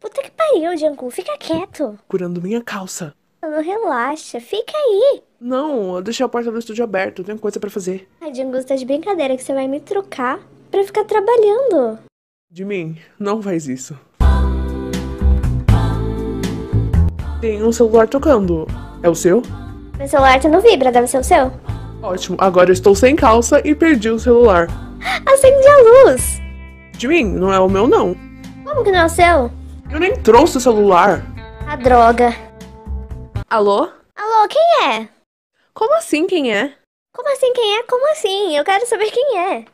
Puta que pariu, Janku. Fica quieto. Curando minha calça. Não relaxa. Fica aí. Não, eu deixei a porta do estúdio aberta, eu tenho coisa pra fazer. Ai, você tá de brincadeira que você vai me trocar pra ficar trabalhando. De mim, não faz isso. Tem um celular tocando. É o seu? Meu celular tá no vibra, deve ser o seu. Ótimo, agora eu estou sem calça e perdi o celular. Acende a luz. De mim, não é o meu não. Como que não é o seu? Eu nem trouxe o celular. A droga. Alô? Alô, quem é? Como assim quem é? Como assim quem é? Como assim? Eu quero saber quem é.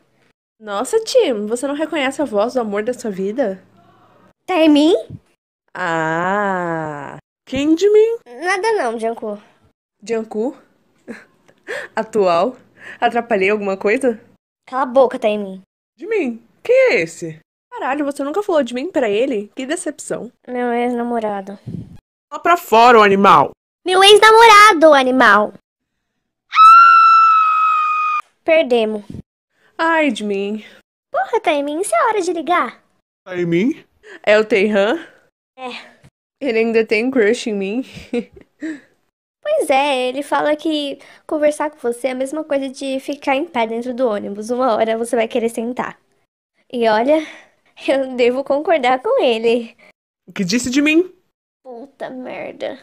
Nossa, Tim, você não reconhece a voz do amor da sua vida? Tá em mim? Ah, Quem de mim? Nada não, Janku. Janku? Atual? Atrapalhei alguma coisa? Cala a boca, tá em mim. De mim. Quem é esse? Caralho, você nunca falou de mim pra ele? Que decepção. Meu ex-namorado. Lá pra fora, o animal. Meu ex-namorado, animal. Perdemos. Ai, de mim. Porra, tá mim? Isso é hora de ligar. Tá em mim? É o Teihan? É. Ele ainda tem crush em mim? Pois é, ele fala que conversar com você é a mesma coisa de ficar em pé dentro do ônibus. Uma hora você vai querer sentar. E olha, eu devo concordar com ele. O que disse de mim? Puta merda.